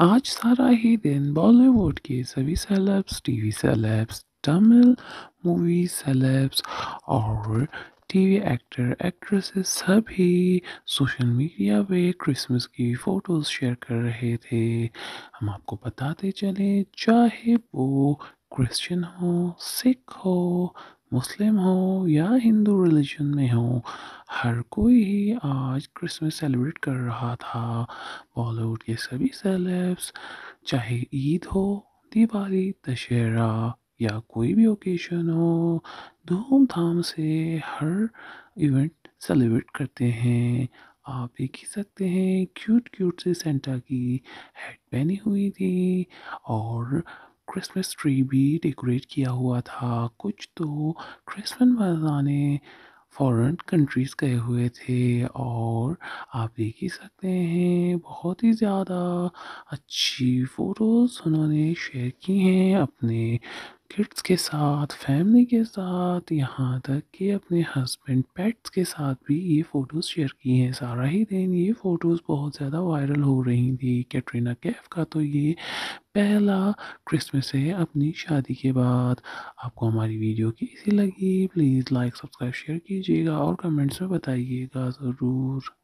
आज सारा ही दिन बॉलीवुड के सभी celebs, TV celebs, Tamil movie celebs और टीवी एक्टर एक्ट्रेसेस सभी सोशल मीडिया पे क्रिसमस की फ़ोटोज़ शेयर कर रहे थे। हम आपको बताते चले चाहे वो क्रिश्चियन हो सिख हो मुस्लिम हो या हिंदू रिलीजन में हो, हर कोई ही आज क्रिसमस सेलिब्रेट कर रहा था। बॉलीवुड के सभी सेलेब्स, चाहे ईद हो, दिवाली, दशहरा या कोई भी ओकेशन हो, धूमधाम से हर इवेंट सेलिब्रेट करते हैं। आप देख ही सकते हैं क्यूट क्यूट से सेंटा की हेड पहनी हुई थी और क्रिसमस ट्री भी डेकोरेट किया हुआ था। कुछ तो क्रिसमस मजाने फॉरेन कंट्रीज़ गए हुए थे और आप देख ही सकते हैं, बहुत ही ज़्यादा अच्छी फ़ोटोज़ उन्होंने शेयर की हैं अपने किड्स के साथ फैमिली के साथ, यहाँ तक कि अपने हस्बैंड पेट्स के साथ भी ये फ़ोटोज़ शेयर की हैं। सारा ही दिन ये फ़ोटोज़ बहुत ज़्यादा वायरल हो रही थी। कैटरीना कैफ का तो ये पहला क्रिसमस है अपनी शादी के बाद। आपको हमारी वीडियो कैसी लगी? प्लीज़ लाइक सब्सक्राइब शेयर कीजिएगा और कमेंट्स में बताइएगा ज़रूर।